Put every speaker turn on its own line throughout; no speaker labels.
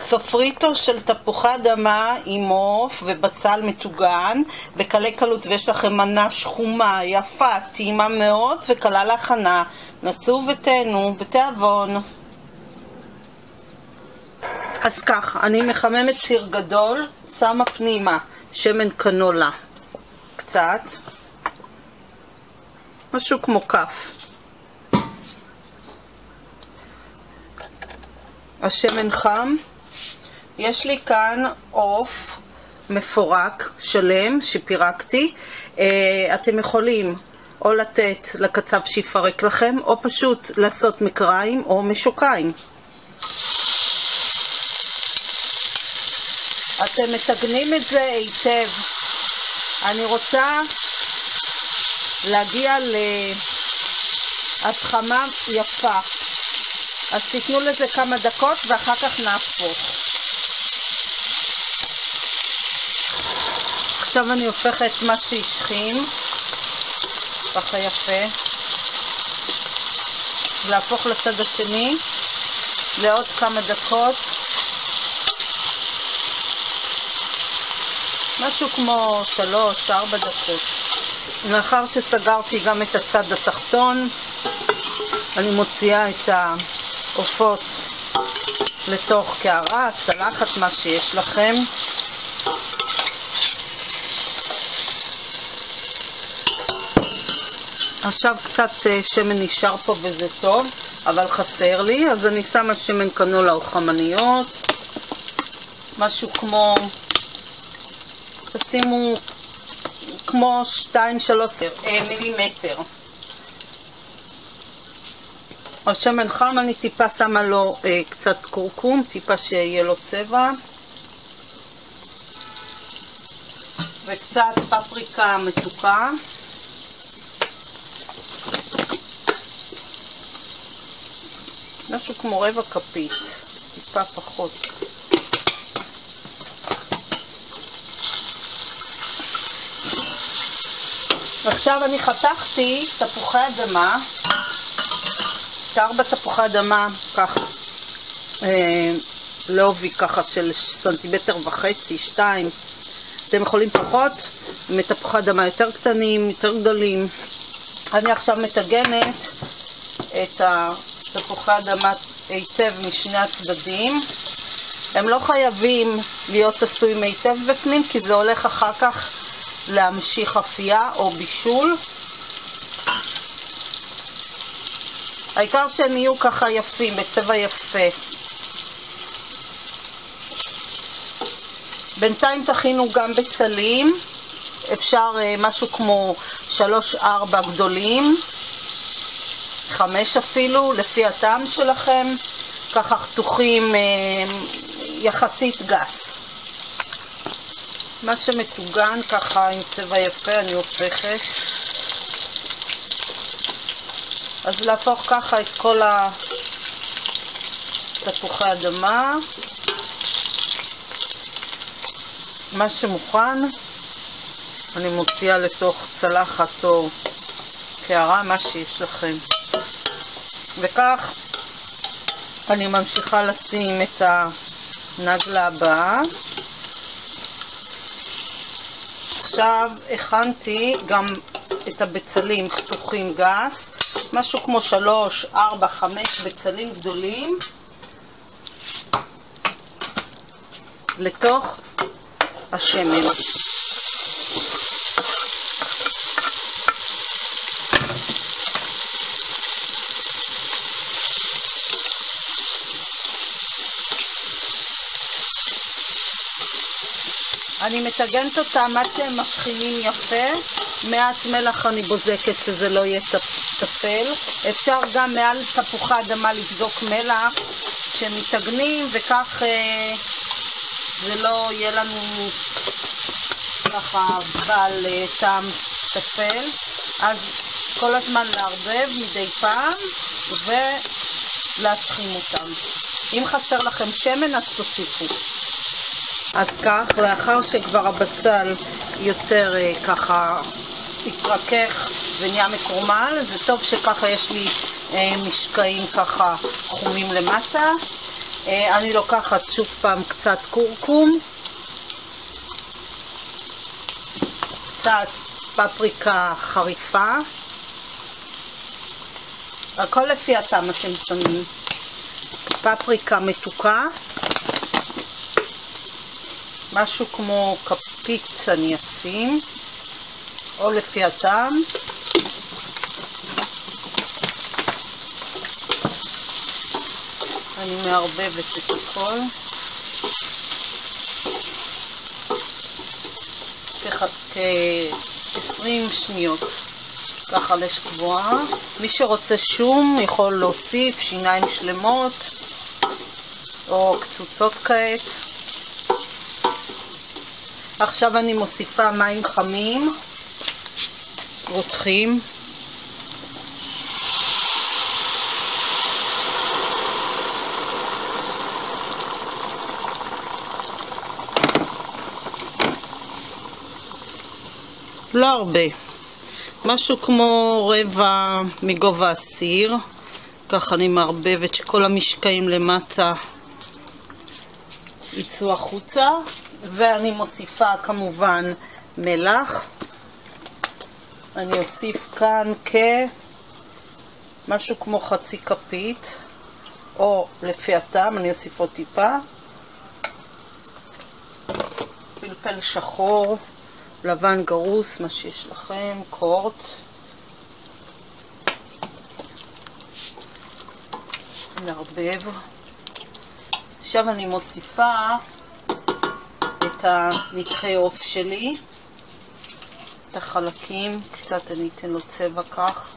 סופריטו של תפוחי אדמה עם עוף ובצל מטוגן בקלי קלות ויש לכם מנה שחומה, יפה, טעימה מאוד וקלה להכנה. נסו ותהנו בתיאבון. אז כך, אני מחממת סיר גדול, שמה פנימה שמן קנולה קצת, משהו כמו כף. השמן חם. יש לי כאן עוף מפורק, שלם, שפירקתי. אה, אתם יכולים או לתת לקצב שיפרק לכם, או פשוט לעשות מקריים או משוקיים. אתם מתגנים את זה היטב. אני רוצה להגיע להסכמה יפה. אז תיתנו לזה כמה דקות ואחר כך נהפוך. עכשיו אני הופכת מה שהשכין, ככה יפה, להפוך לצד השני לעוד כמה דקות. משהו כמו שלוש, ארבע דקות. לאחר שסגרתי גם את הצד התחתון, אני מוציאה את העופות לתוך קערה, צלחת, מה שיש לכם. עכשיו קצת אה, שמן נשאר פה וזה טוב, אבל חסר לי, אז אני שמה שמן קנולה או חמניות, משהו כמו, תשימו כמו 2-3 אה, מילימטר. השמן חם אני טיפה שמה לו אה, קצת קורקום, טיפה שיהיה לו צבע. וקצת פפריקה מתוקה. משהו כמו רבע כפית, טיפה פחות. עכשיו אני חתכתי תפוחי אדמה, את ארבע תפוחי אדמה, ככה, אה, לעובי ככה של סנטימטר וחצי, שתיים. אתם יכולים פחות, עם תפוחי אדמה יותר קטנים, יותר גדולים. אני עכשיו מטגנת את תפוחי אדמה היטב משני הצדדים. הם לא חייבים להיות עשויים היטב בפנים, כי זה הולך אחר כך להמשיך אפייה או בישול. העיקר שהם יהיו ככה יפים, בצבע יפה. בינתיים תכינו גם בצלים, אפשר uh, משהו כמו 3-4 גדולים, 5 אפילו, לפי הטעם שלכם, ככה חתוכים uh, יחסית גס. מה שמטוגן ככה עם צבע יפה אני הופכת. אז להפוך ככה את כל התפוחי אדמה. מה שמוכן אני מוציאה לתוך צלחת או קערה, מה שיש לכם. וכך אני ממשיכה לשים את הנגלה הבאה. עכשיו הכנתי גם את הבצלים חתוכים גס, משהו כמו שלוש, ארבע, חמש בצלים גדולים לתוך השמן. אני מטגנת אותם עד שהם משכינים יפה. מעט מלח אני בוזקת שזה לא יהיה טפל. אפשר גם מעל תפוחי אדמה לבדוק מלח שמטגנים וכך אה, זה לא יהיה לנו ככה בעל אה, טעם טפל. אז כל הזמן לערבב מדי פעם ולהשכים אותם. אם חסר לכם שמן אז תוסיפו. אז כך, לאחר שכבר הבצל יותר אה, ככה התרכך ונהיה מקורמל, זה טוב שככה יש לי אה, משקעים ככה חומים למטה. אה, אני לוקחת שוב פעם קצת קורקום, קצת פפריקה חריפה, הכל לפי הטעם אתם שמים, פפריקה מתוקה, משהו כמו כפית אני אשים, או לפי הטעם. אני מערבבת את הכל. כ-20 שניות, ככה לש קבועה. מי שרוצה שום יכול להוסיף שיניים שלמות או קצוצות כעת. עכשיו אני מוסיפה מים חמים, רותחים. לא הרבה, משהו כמו רבע מגובה הסיר, ככה אני מערבבת שכל המשקעים למטה יצאו החוצה, ואני מוסיפה כמובן מלח, אני אוסיף כאן כמשהו כמו חצי כפית, או לפי הטעם אני אוסיף עוד טיפה, פלפל שחור לבן גרוס, מה שיש לכם, קורט. נערבב. עכשיו אני מוסיפה את הנתחי עוף שלי, את החלקים, קצת אני אתן לו צבע כך.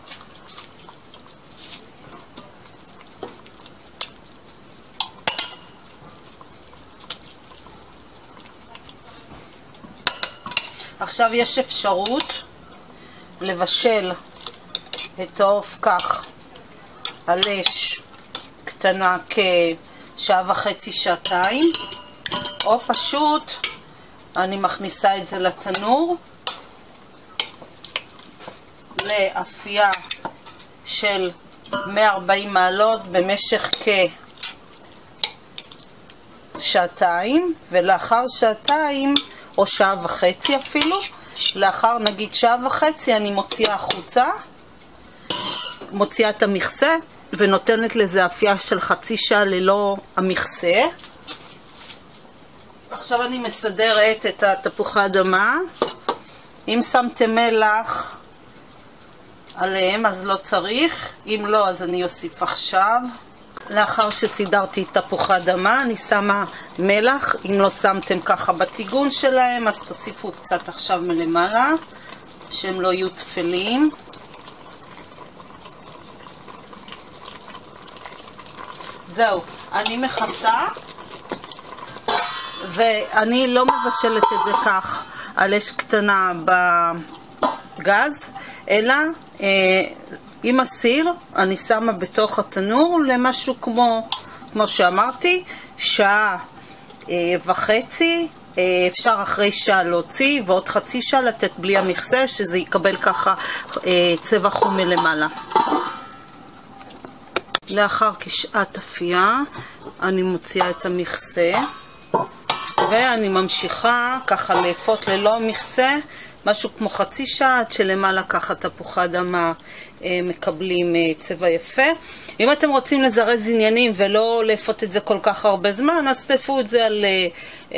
עכשיו יש אפשרות לבשל את העוף כך. על אש קטנה כשעה וחצי, שעתיים, או פשוט אני מכניסה את זה לתנור לאפייה של 140 מעלות במשך כשעתיים, ולאחר שעתיים או שעה וחצי אפילו. לאחר נגיד שעה וחצי אני מוציאה החוצה, מוציאה את המכסה ונותנת לזה אפייה של חצי שעה ללא המכסה. עכשיו אני מסדרת את התפוחי אדמה. אם שמתם מלח עליהם אז לא צריך, אם לא אז אני אוסיף עכשיו. לאחר שסידרתי את תפוחי אדמה, אני שמה מלח, אם לא שמתם ככה בטיגון שלהם, אז תוסיפו קצת עכשיו מלמעלה, שהם לא יהיו תפלים. זהו, אני מכסה, ואני לא מבשלת את זה כך על אש קטנה בגז, אלא אה, עם הסיר אני שמה בתוך התנור למשהו כמו, כמו שאמרתי, שעה אה, וחצי, אה, אפשר אחרי שעה להוציא ועוד חצי שעה לתת בלי המכסה, שזה יקבל ככה אה, צבע חום מלמעלה. לאחר כשעת אפייה אני מוציאה את המכסה ואני ממשיכה ככה לאפות ללא מכסה משהו כמו חצי שעה עד שלמעלה ככה תפוחי אדמה אה, מקבלים אה, צבע יפה. אם אתם רוצים לזרז עניינים ולא לאפות את זה כל כך הרבה זמן, אז תאפו את זה על 180-200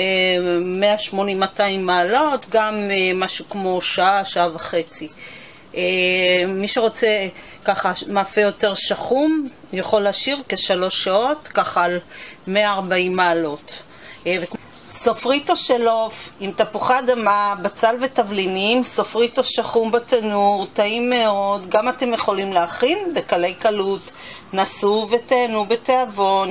אה, מעלות, גם משהו כמו שעה, שעה וחצי. מי שרוצה ככה מאפה יותר שחום, יכול להשאיר כשלוש שעות, ככה על 140 מעלות. סופריטו של עוף עם תפוחי אדמה, בצל ותבלינים, סופריטו שחום בתנור, טעים מאוד, גם אתם יכולים להכין בקלי קלות. נסו ותהנו בתיאבון.